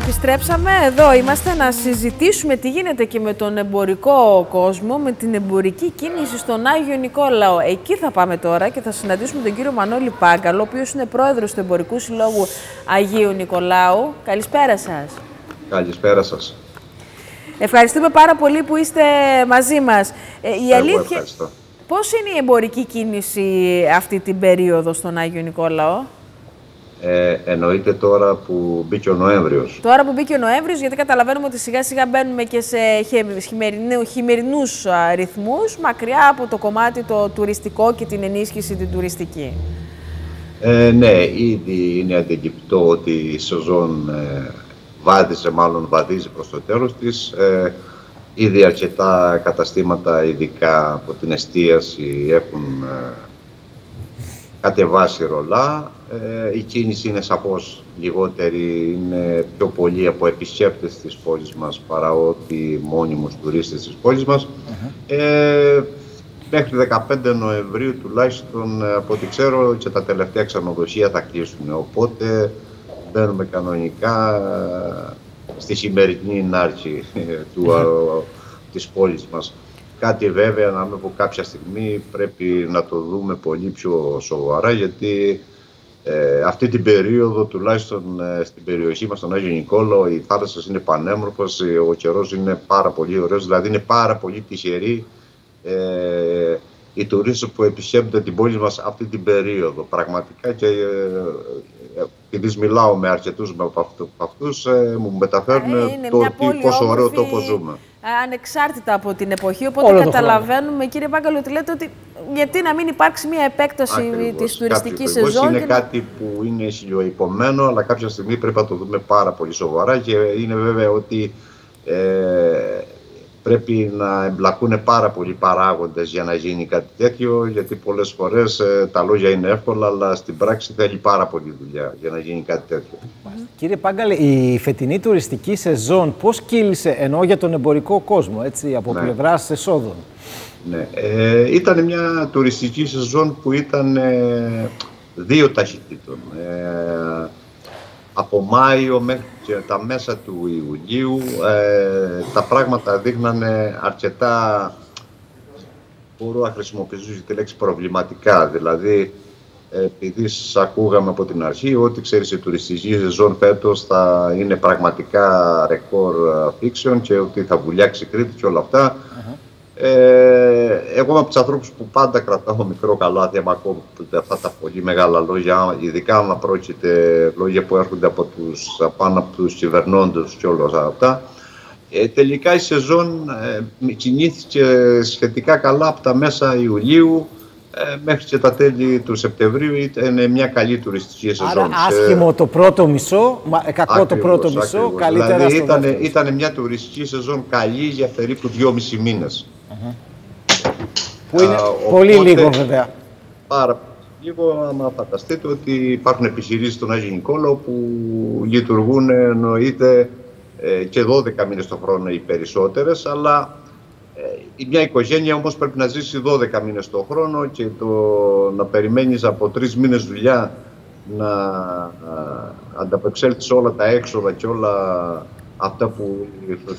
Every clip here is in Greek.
Επιστρέψαμε εδώ, είμαστε να συζητήσουμε τι γίνεται και με τον εμπορικό κόσμο, με την εμπορική κίνηση στον Άγιο Νικόλαο. Εκεί θα πάμε τώρα και θα συναντήσουμε τον κύριο Μανώλη Πάγκαλο, ο οποίος είναι πρόεδρος του Εμπορικού Συλλόγου Αγίου Νικολάου. Καλησπέρα σας. Καλησπέρα σας. Ευχαριστούμε πάρα πολύ που είστε μαζί μας. Ε, η αλήθεια... Ευχαριστώ. Πώς είναι η εμπορική κίνηση αυτή την περίοδο στον Άγιο Νικόλαο; Ε, εννοείται τώρα που μπήκε ο Νοέμβριος. Τώρα που μπήκε ο Νοέμβριος, γιατί καταλαβαίνουμε ότι σιγά σιγά μπαίνουμε και σε χειμερινού ρυθμούς, μακριά από το κομμάτι το τουριστικό και την ενίσχυση την τουριστική. Ε, ναι, ήδη είναι αντιληπτό ότι η σεζόν ε, βάδιζε, μάλλον βαδίζει προς το τέλος της. Ε, ήδη αρκετά καταστήματα, ειδικά από την εστίαση, έχουν ε, κατεβάσει ρολά. Ε, η κίνηση είναι σαφώς λιγότερη, είναι πιο πολύ από επισκέπτες της πόλης μας παρά ότι μόνιμους τουρίστες της πόλης μας. ε, μέχρι 15 Νοεμβρίου τουλάχιστον, ε, από ό,τι ξέρω, και τα τελευταία ξενοδοχεία θα κλείσουν. Οπότε μπαίνουμε κανονικά ε, στη σημερινή νάρκη του, της πόλης μας. Κάτι βέβαια να με πω κάποια στιγμή πρέπει να το δούμε πολύ πιο σοβαρά γιατί ε, αυτή την περίοδο τουλάχιστον ε, στην περιοχή μας στον Άγιο Νικόλο η θάλασσας είναι πανέμορφος, ε, ο καιρός είναι πάρα πολύ ωραίος, δηλαδή είναι πάρα πολύ τυχεροί ε, οι τουρίστες που επισκέπτονται την πόλη μας αυτή την περίοδο. Πραγματικά και ε, επειδή μιλάω με αρκετούς από αυτούς, ε, μου μεταφέρουν το πόσο ωραίο τόπο ζούμε ανεξάρτητα από την εποχή. Οπότε καταλαβαίνουμε, κύριε Πάγκαλο, ότι λέτε ότι γιατί να μην υπάρξει μια επέκταση της τουριστικής σεζόν. Είναι κάτι που είναι ισχυοϊπωμένο, αλλά κάποια στιγμή πρέπει να το δούμε πάρα πολύ σοβαρά και είναι βέβαιο ότι ε, πρέπει να εμπλακούν πάρα πολλοί παράγοντες για να γίνει κάτι τέτοιο, γιατί πολλές φορές ε, τα λόγια είναι εύκολα, αλλά στην πράξη θέλει πάρα πολλή δουλειά για να γίνει κάτι τέτοιο. Κύριε Πάγκαλε, η φετινή τουριστική σεζόν πώς κύλησε, ενώ για τον εμπορικό κόσμο, έτσι, από ναι. πλευράς εσόδων; Ναι, ε, ήταν μια τουριστική σεζόν που ήταν ε, δύο ταχυτήτων. Ε, από Μάιο μέχρι και τα μέσα του Ιουλίου ε, τα πράγματα δείχνανε αρκετά, μπορώ να χρησιμοποιήσω τη λέξη προβληματικά, δηλαδή επειδή σας ακούγαμε από την αρχή ότι ξέρεις η τουριστική σεζόν φέτος θα είναι πραγματικά ρεκόρ φίξεων και ότι θα βουλιάξει Κρήτη και όλα αυτά. Ε, εγώ είμαι από τους ανθρώπους που πάντα κρατάω μικρό καλάθι, άμα ακούω αυτά τα πολύ μεγάλα λόγια, ειδικά αν πρόκειται λόγια που έρχονται από τους, πάνω από τους κυβερνώντες και όλα αυτά. Ε, τελικά η σεζόν ε, κινήθηκε σχετικά καλά από τα μέσα Ιουλίου ε, μέχρι και τα τέλη του Σεπτεμβρίου ήταν μια καλή τουριστική σεζόν. Άρα άσχημο το πρώτο μισό, κακό το πρώτο μισό, καλύτερα δηλαδή, ήταν, ήταν μια τουριστική σεζόν καλή για περίπου δυόμισι μήνες. Που είναι πολύ λίγο βέβαια. Πάρα λίγο, άμα φανταστείτε ότι υπάρχουν επιχειρήσεις στον Άγιο Νικόλο που λειτουργούν εννοείται ε, και 12 μήνες το χρόνο οι περισσότερες, αλλά ε, μια οικογένεια όμως πρέπει να ζήσει 12 μήνες το χρόνο και το να περιμένεις από τρεις μήνες δουλειά να ανταπεξέλθεις όλα τα έξοδα και όλα αυτά που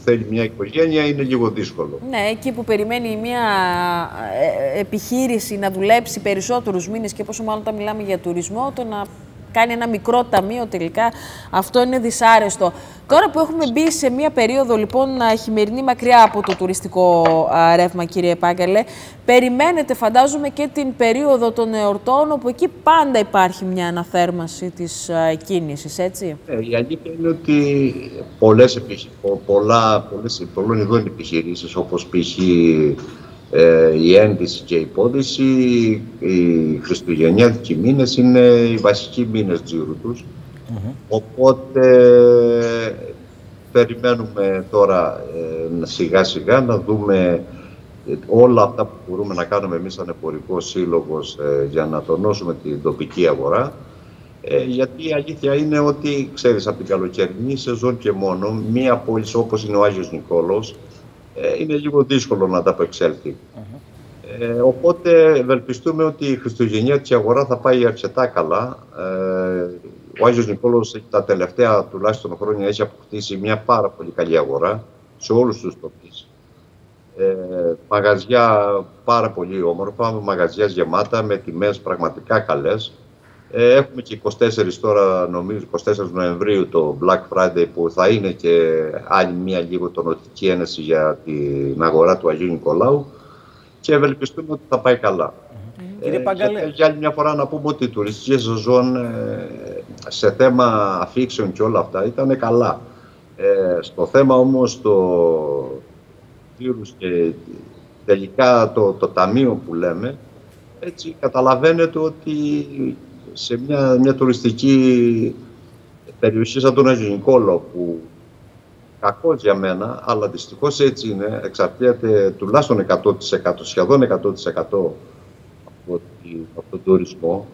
θέλει μια οικογένεια είναι λίγο δύσκολο. Ναι, εκεί που περιμένει μια ε, επιχείρηση να δουλέψει περισσότερους μήνες και πόσο μάλλον όταν μιλάμε για τουρισμό, το να κάνει ένα μικρό ταμείο τελικά, αυτό είναι δυσάρεστο. Τώρα που έχουμε μπει σε μια περίοδο λοιπόν χειμερινή μακριά από το τουριστικό ρεύμα κύριε Πάγκαλε, περιμένετε φαντάζομαι και την περίοδο των εορτών όπου εκεί πάντα υπάρχει μια αναθέρμανση της κίνησης, έτσι; Ε, η αλήθεια είναι ότι πολλές, πολλά, πολλές, πολλών ειδών επιχειρήσεις όπως π.χ. Ε, η ένδυση και η υπόδηση, οι χριστουγεννιάτικοι μήνες είναι οι βασικοί μήνες τζίρου τους. Οπότε περιμένουμε τώρα ε, σιγά σιγά να δούμε ε, όλα αυτά που μπορούμε να κάνουμε εμείς σαν εμπορικό σύλλογος ε, για να τονώσουμε την τοπική αγορά. γιατί η αλήθεια είναι ότι, ξέρεις, από την καλοκαιρινή σεζόν και μόνο, μία πόλη όπως είναι ο Άγιος Νικόλος, ε, είναι λίγο δύσκολο να ανταπεξέλθει. Ε, οπότε ευελπιστούμε ότι η χριστουγεννιάτικη αγορά θα πάει αρκετά καλά. Ε, ο Άγιος Νικόλαος τα τελευταία τουλάχιστον χρόνια έχει αποκτήσει μια πάρα πολύ καλή αγορά σε όλους τους τομείς. Ε, μαγαζιά πάρα πολύ όμορφα, μαγαζιάς γεμάτα με τιμές πραγματικά καλές. Ε, έχουμε και 24 τώρα, νομίζω, 24 Νοεμβρίου το Black Friday που θα είναι και άλλη μια λίγο τονοτική ένεση για την αγορά του Αγίου Νικολάου και ευελπιστούμε ότι θα πάει καλά. Κύριε Παγκαλέ. Και για άλλη μια φορά να πούμε ότι η τουριστική σεζόν ε, σε θέμα αφήξεων και όλα αυτά ήταν καλά. Ε, στο θέμα όμως το και τελικά το, το ταμείο που λέμε, έτσι καταλαβαίνετε ότι σε μια, μια τουριστική περιοχή σαν τον Αγιονικόλο που κακό για μένα, αλλά δυστυχώς έτσι είναι, εξαρτιέται τουλάχιστον 100%, σχεδόν 100% από, τον τουρισμό,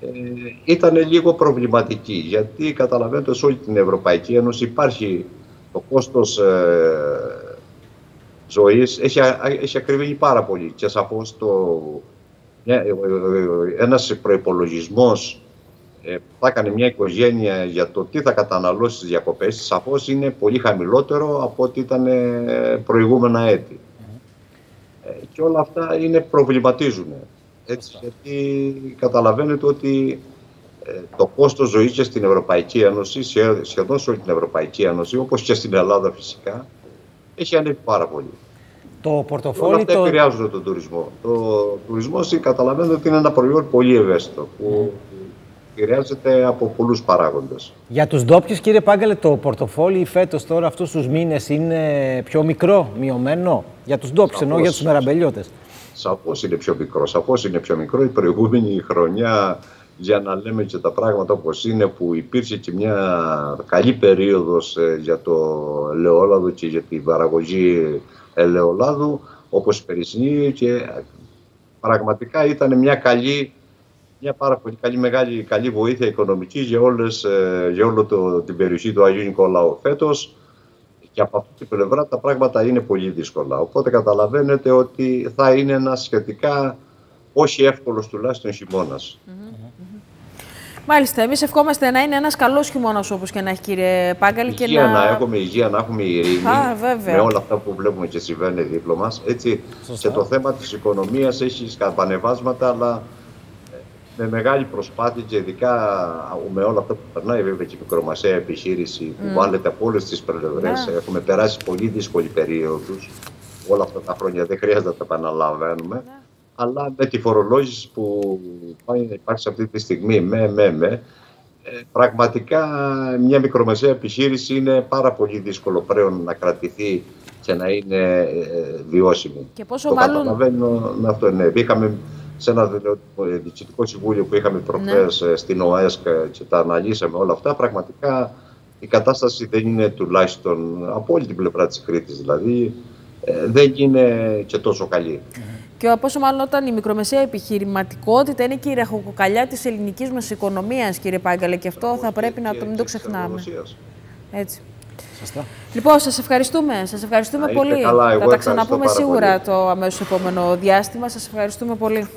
ε, ήταν λίγο προβληματική. Γιατί καταλαβαίνετε σε όλη την Ευρωπαϊκή Ένωση υπάρχει το κόστος ε, ζωής, έχει, έχει ακριβήνει πάρα πολύ και σαφώς το, ε, ε, ε, ένας προϋπολογισμός που θα έκανε μια οικογένεια για το τι θα καταναλώσει στις διακοπές, σαφώς είναι πολύ χαμηλότερο από ό,τι ήταν προηγούμενα έτη. Και όλα αυτά είναι προβληματίζουν. Έτσι, γιατί καταλαβαίνετε ότι το κόστος ζωής και στην Ευρωπαϊκή Ένωση, σχεδόν σε όλη την Ευρωπαϊκή Ένωση, όπως και στην Ελλάδα φυσικά, έχει ανέβει πάρα πολύ. Το πορτοφόλι. Όλα αυτά το... επηρεάζουν τον τουρισμό. Το τουρισμό καταλαβαίνετε ότι είναι ένα προϊόν πολύ ευαίσθητο που επηρεάζεται από πολλούς παράγοντες. Για τους ντόπιους, κύριε Πάγκαλε, το πορτοφόλι φέτος τώρα αυτούς τους μήνες είναι πιο μικρό, μειωμένο; Για τους ντόπιους, ενώ για τους μεραμπελιώτες. Σαφώς είναι πιο μικρό. Σαφώς είναι πιο μικρό. Η προηγούμενη χρονιά, για να λέμε και τα πράγματα όπως είναι, που υπήρξε και μια καλή περίοδος ε, για το ελαιόλαδο και για την παραγωγή ελαιολάδου όπως η Περισσνή και πραγματικά ήταν μια καλή μια πάρα πολύ καλή, μεγάλη, καλή βοήθεια οικονομική για, όλες, ε, για όλο το, την περιοχή του Αγίου Νικολάου φέτος και από αυτή την πλευρά τα πράγματα είναι πολύ δύσκολα. Οπότε καταλαβαίνετε ότι θα είναι ένας σχετικά όχι εύκολος τουλάχιστον χειμώνας. Μάλιστα. Εμείς ευχόμαστε να είναι ένας καλός χειμώνας όπως και να έχει, κύριε Πάγκαλη. Υγεία και να... να έχουμε υγεία, να έχουμε ειρήνη. Α, βέβαια. Με όλα αυτά που βλέπουμε και συμβαίνει δίπλα μας. Και το θέμα της οικονομίας έχει σκαμπανεβάσματα, αλλά ε, με μεγάλη προσπάθεια και ειδικά με όλα αυτά που περνάει, βέβαια και η μικρομεσαία επιχείρηση mm. που βάλετε από όλες τις πλευρές. Yeah. Έχουμε περάσει πολύ δύσκολη περίοδους. Όλα αυτά τα χρόνια δεν χρειάζεται να τα επαναλαμβάνουμε. Yeah αλλά με τη φορολόγηση που υπάρχει αυτή τη στιγμή, με, με, με, ε, πραγματικά μια μικρομεσαία επιχείρηση είναι πάρα πολύ δύσκολο πλέον να κρατηθεί και να είναι ε, βιώσιμη. Και πόσο το μάλλον... καταλαβαίνω με αυτό. Ναι. Μπήκαμε σε ένα διοικητικό συμβούλιο που είχαμε προχθές ναι. στην ΟΑΕΣΚ και τα αναλύσαμε όλα αυτά. Πραγματικά η κατάσταση δεν είναι τουλάχιστον από όλη την πλευρά της Κρήτης δηλαδή ε, δεν είναι και τόσο καλή. Και πόσο μάλλον όταν η μικρομεσαία επιχειρηματικότητα είναι και η ραχοκοκαλιά της ελληνικής μας οικονομίας, κύριε Πάγκαλε, και αυτό θα πρέπει να το μην το ξεχνάμε. Έτσι. Σωστά. Λοιπόν, σας ευχαριστούμε. Σας ευχαριστούμε πολύ. Καλά, θα τα ξαναπούμε σίγουρα το αμέσως επόμενο διάστημα. Σας ευχαριστούμε πολύ.